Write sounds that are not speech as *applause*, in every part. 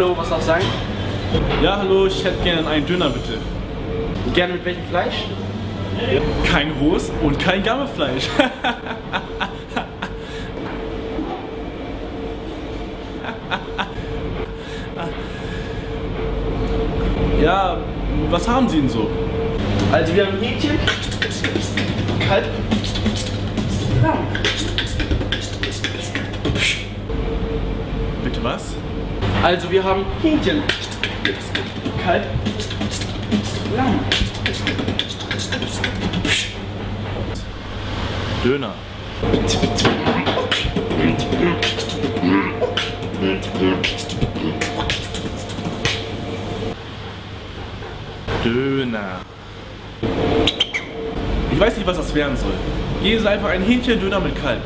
Hallo, was darf sein? Ja, hallo, ich hätte gerne einen Döner bitte. Gerne mit welchem Fleisch? Kein rohes und kein Gammelfleisch. *laughs* ja, was haben Sie denn so? Also wir haben Hähnchen, Kalb, Lamm. Bitte was? Also wir haben Hähnchen, Kalb, Lamm. Döner. Döner. Ich weiß nicht, was das werden soll. Gehen Sie einfach ein Hähnchendöner mit Kalb.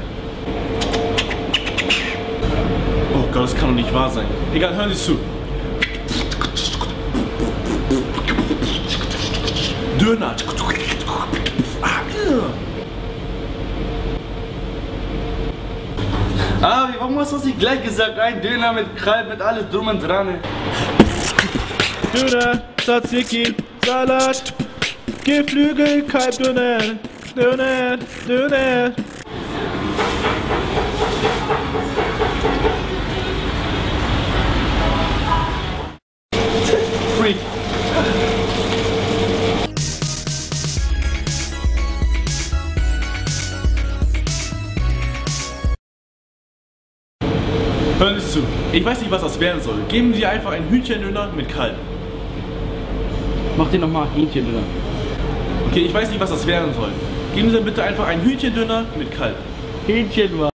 Das kann doch nicht wahr sein. Egal, hören Sie zu. Döner. Ah, Ah, warum hast du das nicht gleich gesagt? Ein Döner mit Kalb, mit alles drum und dran. Döner, Tzatziki, Salat, Geflügel, Kalbdöner, Döner, Döner. Freak. Hören Sie zu. Ich weiß nicht, was das werden soll. Geben Sie einfach einen Hühnchendöner mit Kalb. Mach dir nochmal Hähnchen, oder? Okay, ich weiß nicht, was das werden soll. Geben Sie bitte einfach einen Hühnchendöner mit Kalb. Hähnchen, Mann.